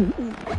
Mm-hmm.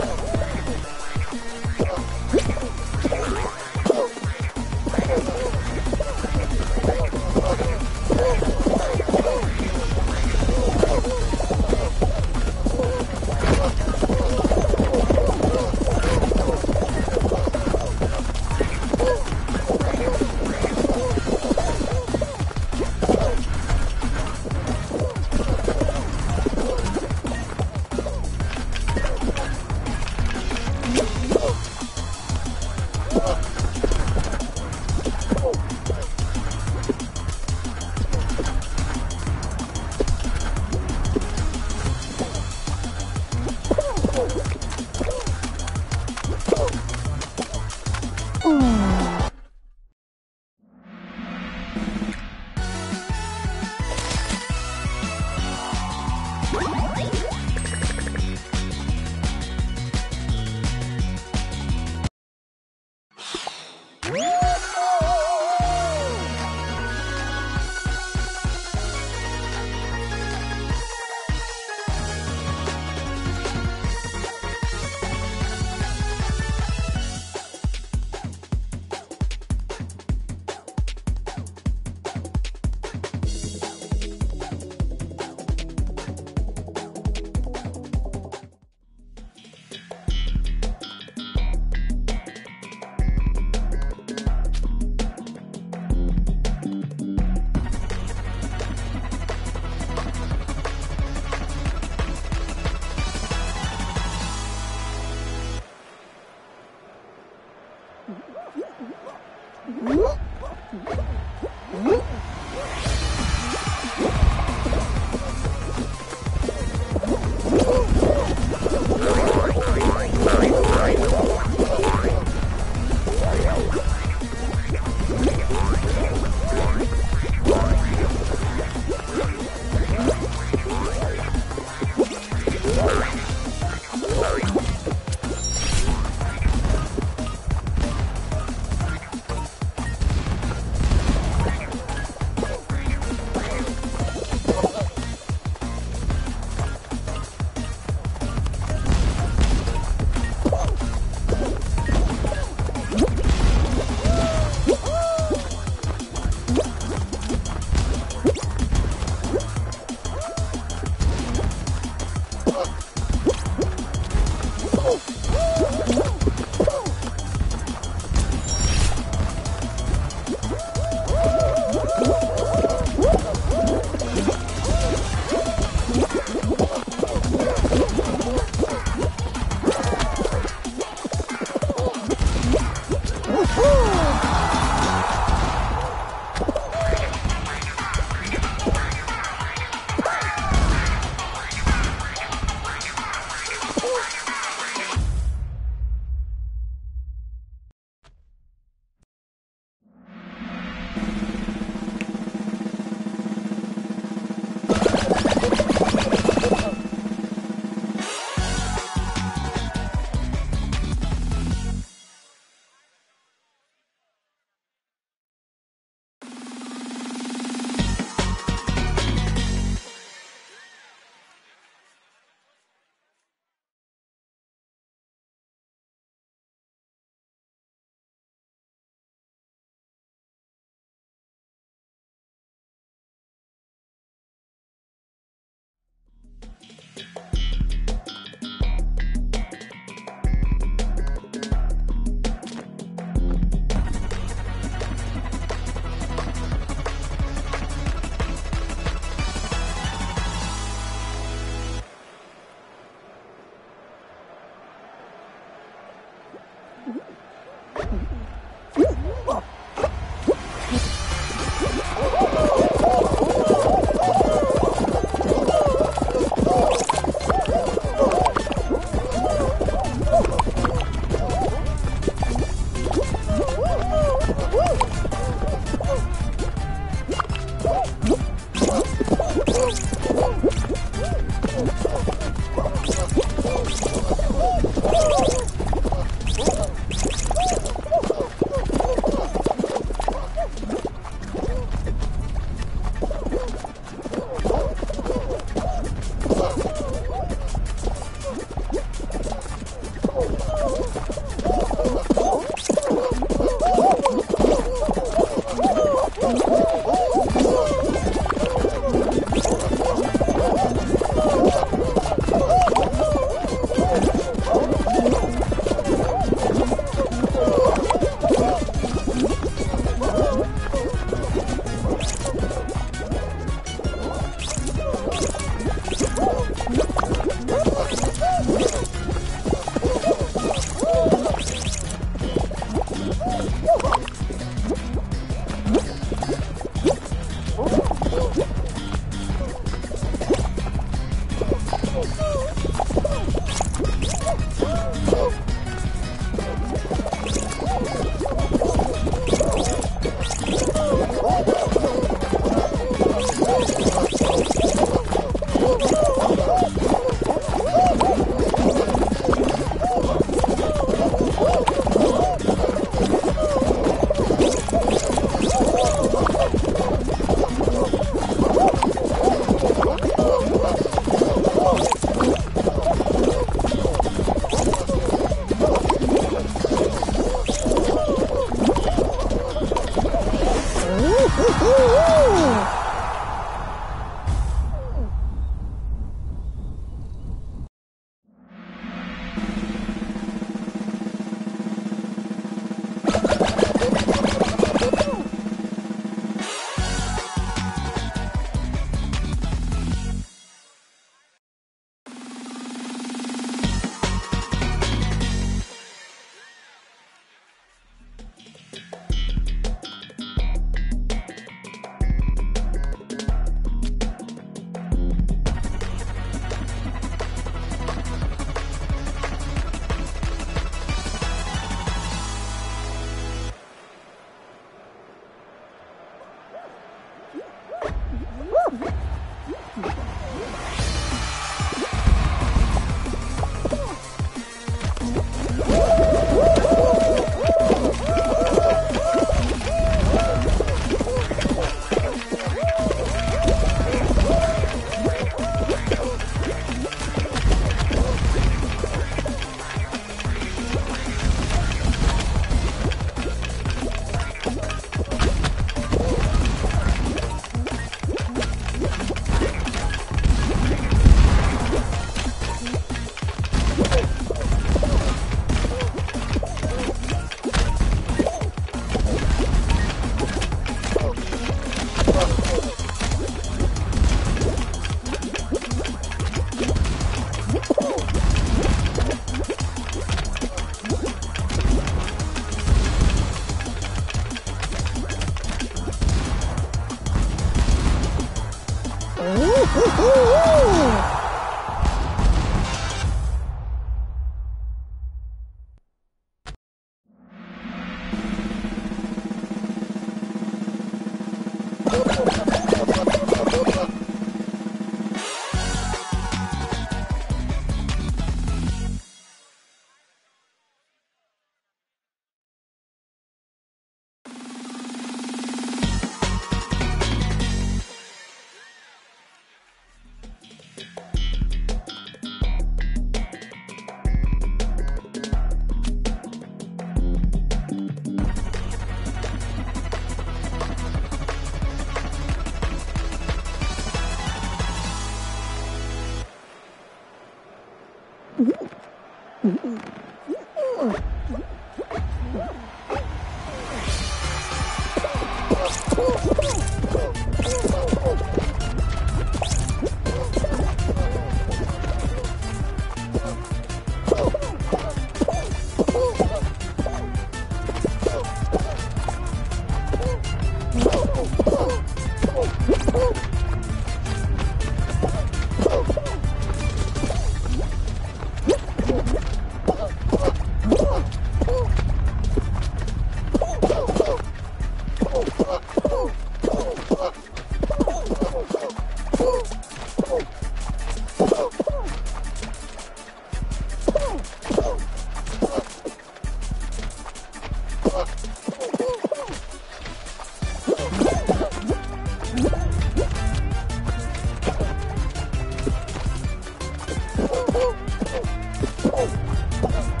Oh!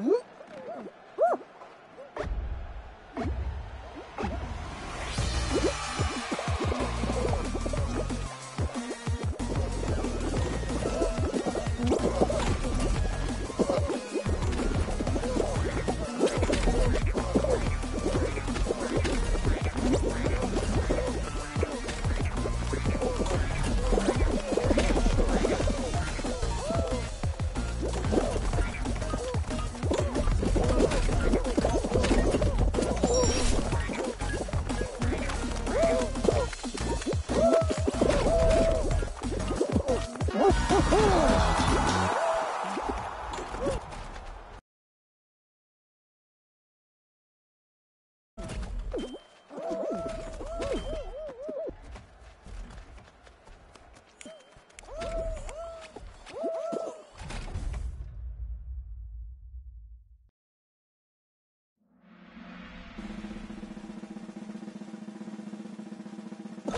Whoop.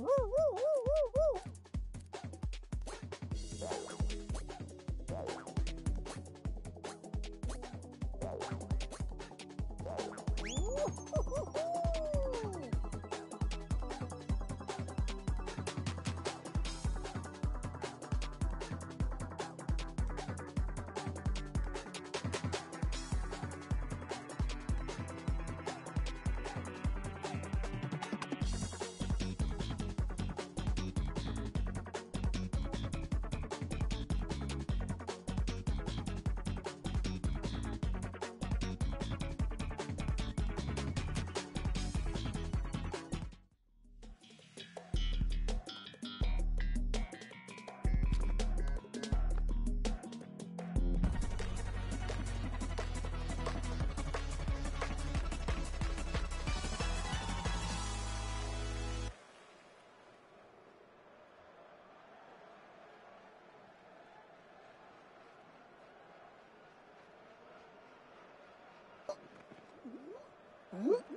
woo, woo, woo, woo. Mm-hmm.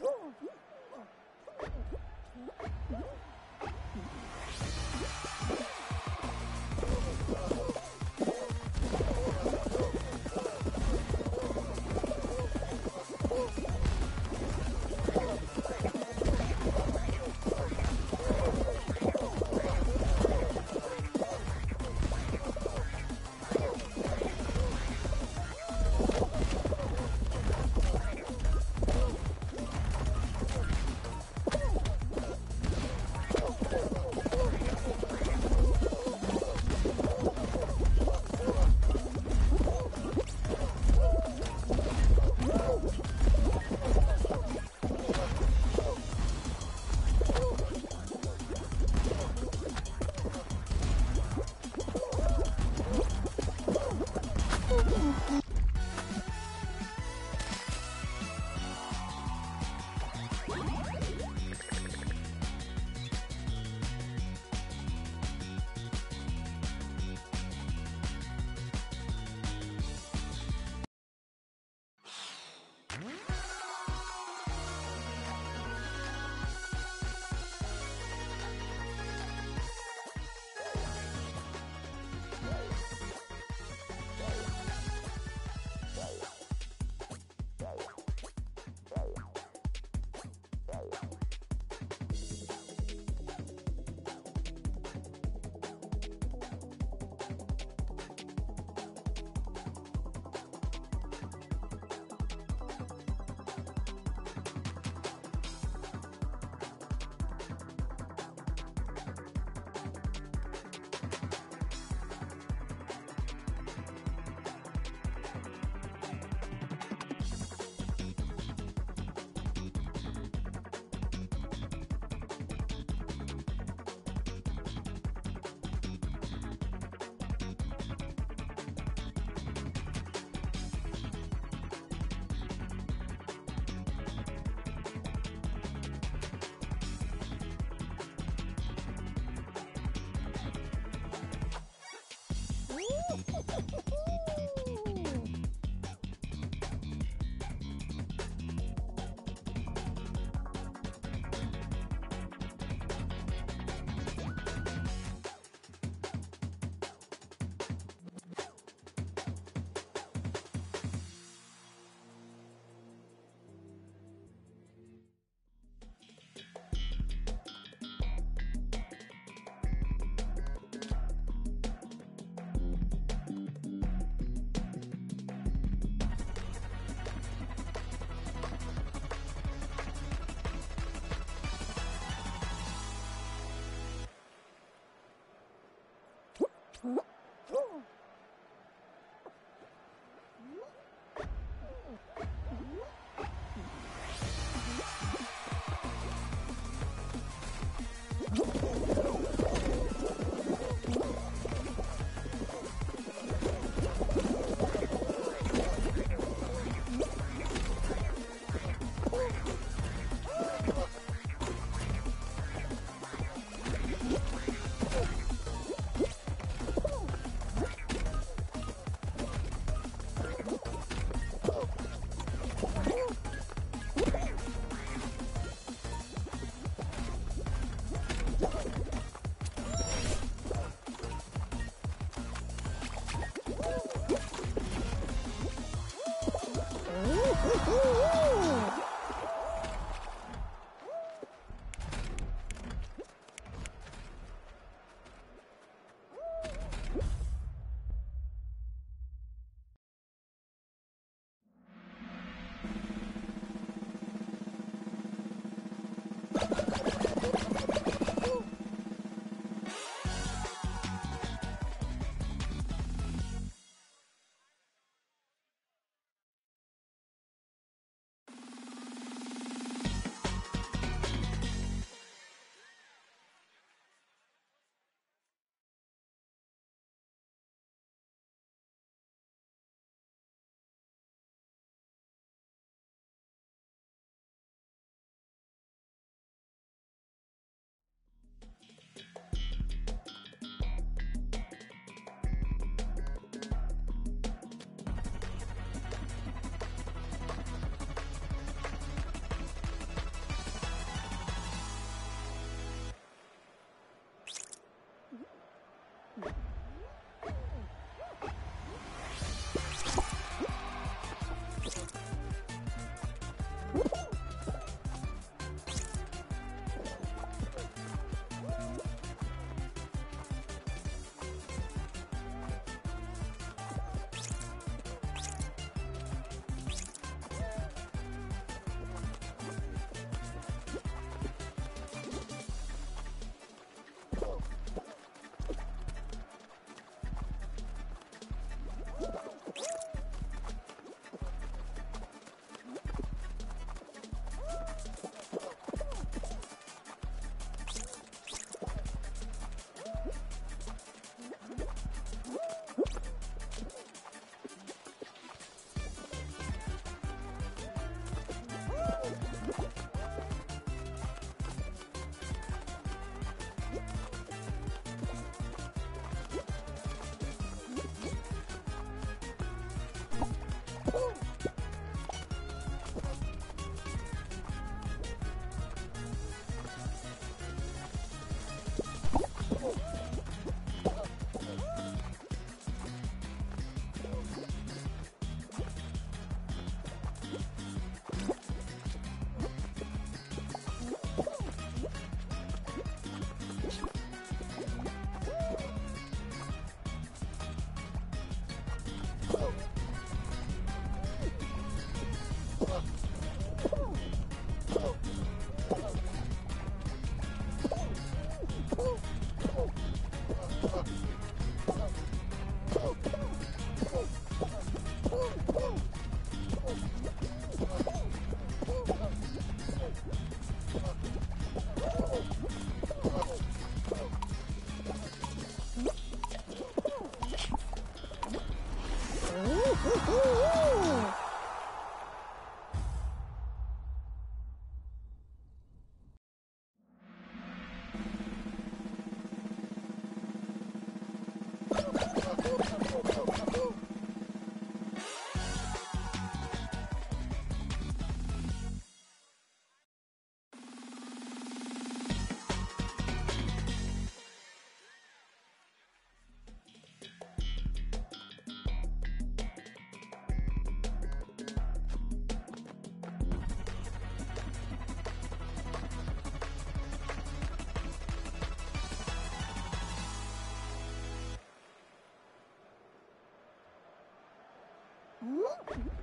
Mm-hmm. Mm-hmm.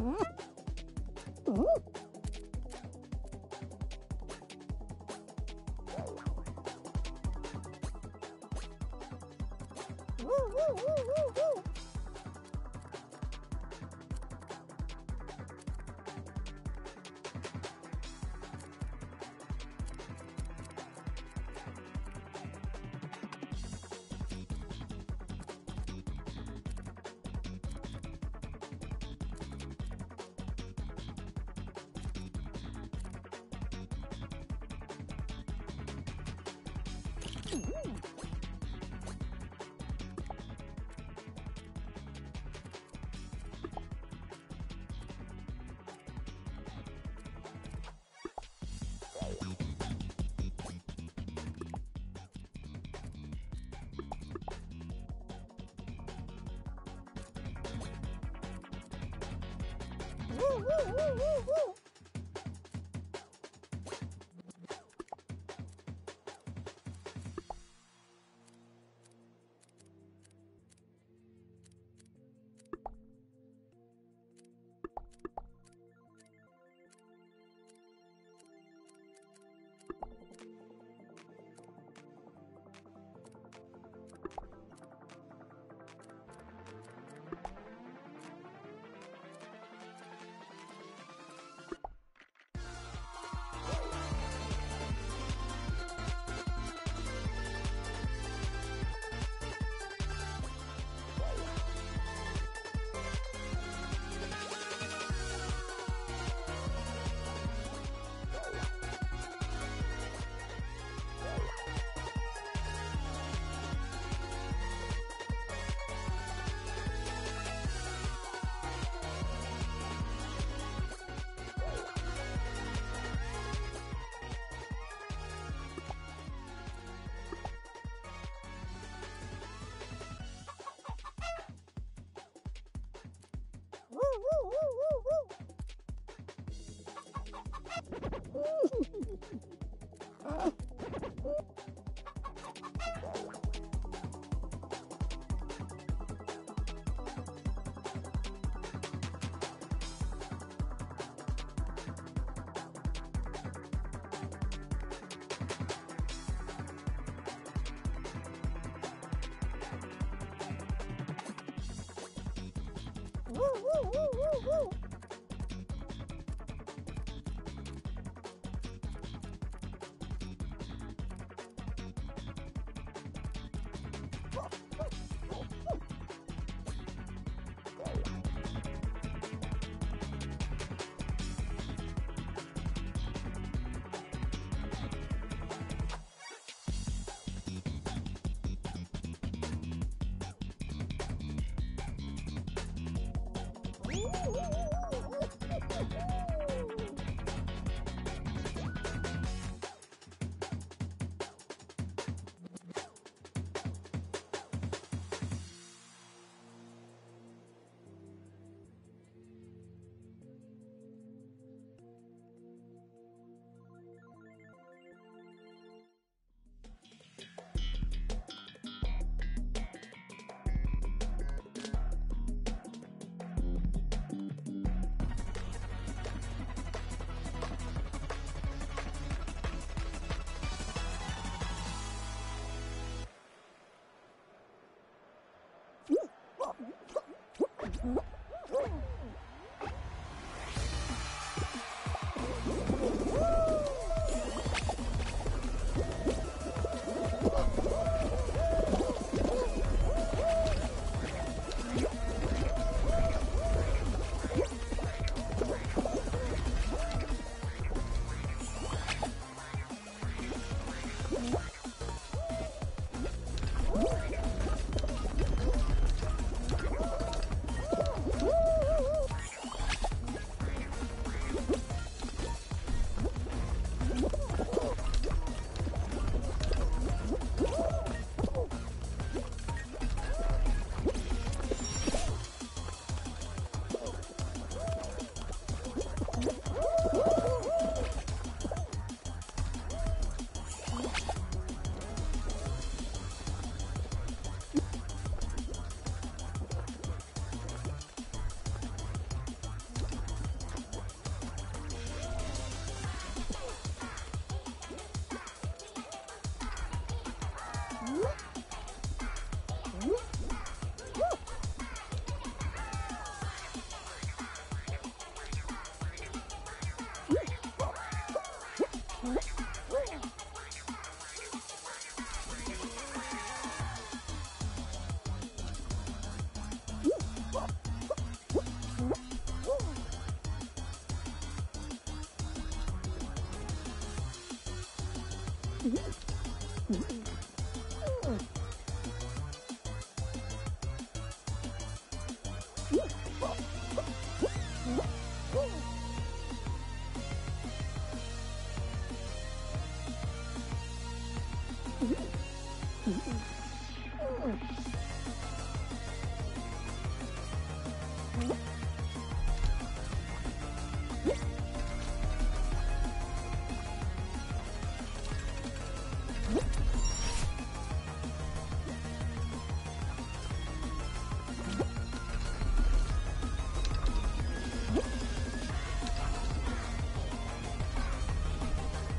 Woo, woo, woo, woo!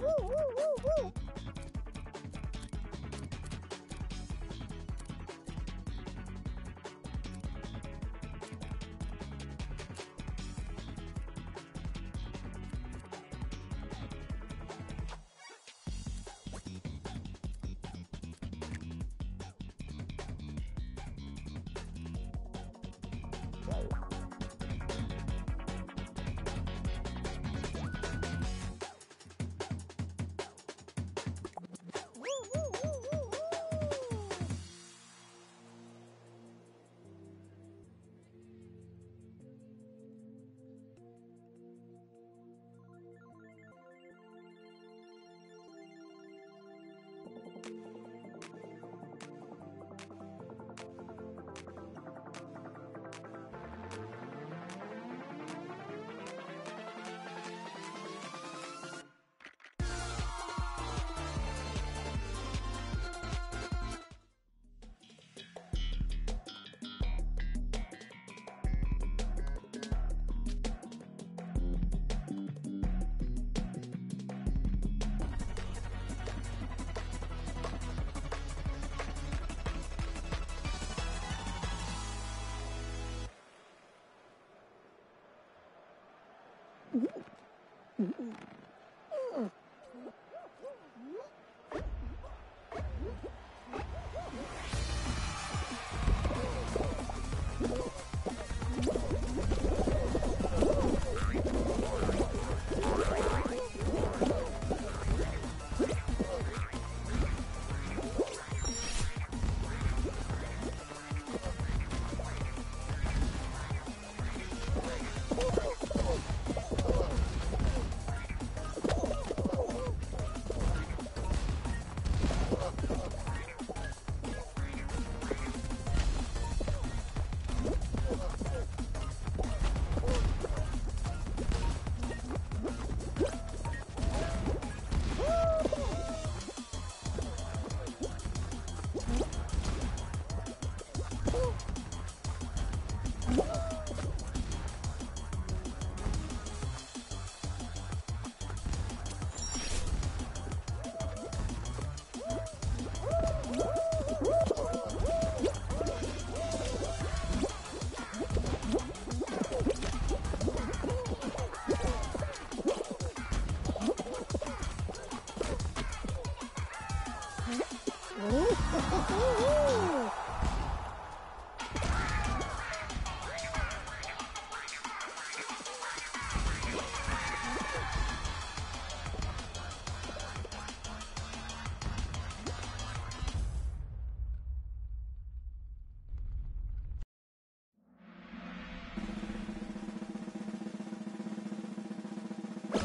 woo, woo, woo, woo. Mm-hmm.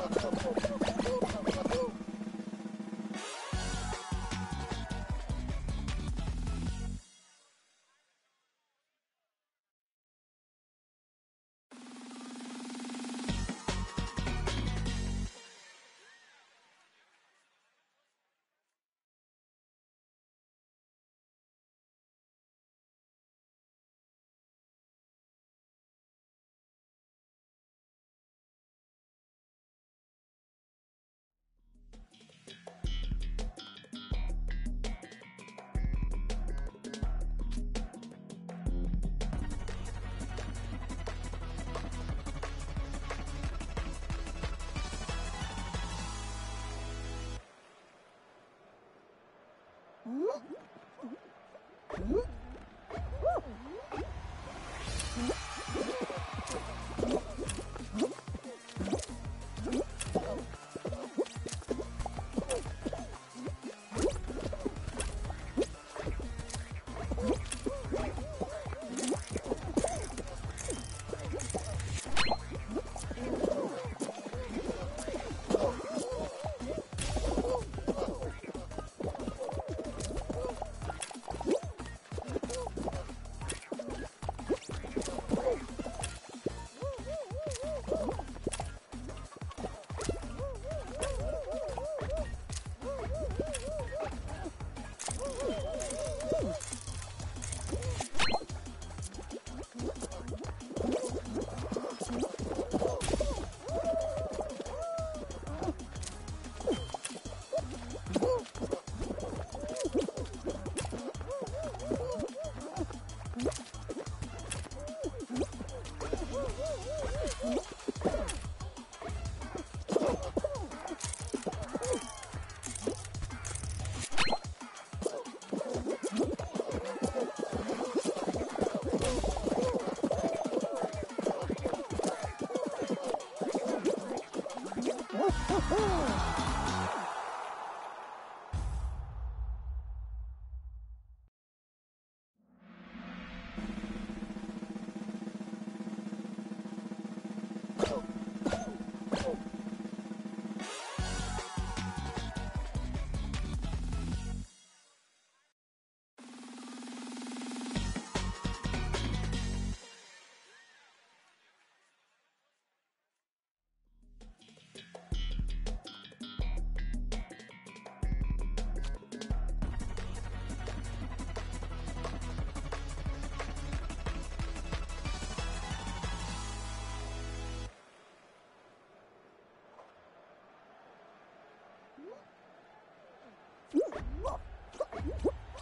フフフ。Whoop.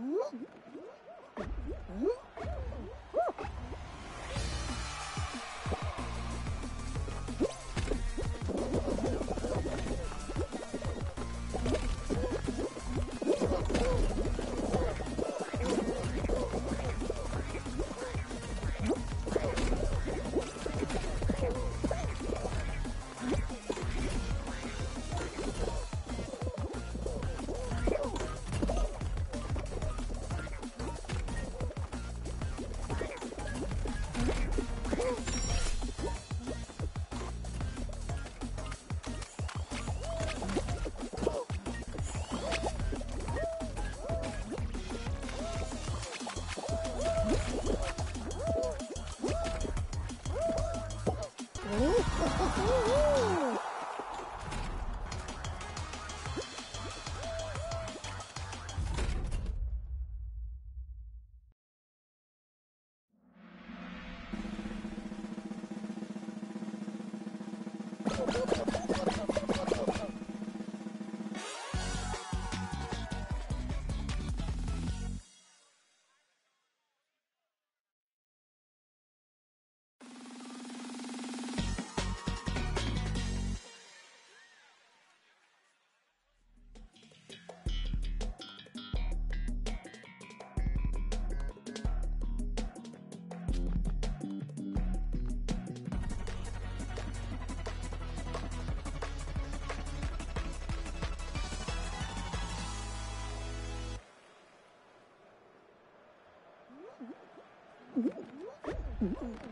Mm-hmm. Mm-hmm.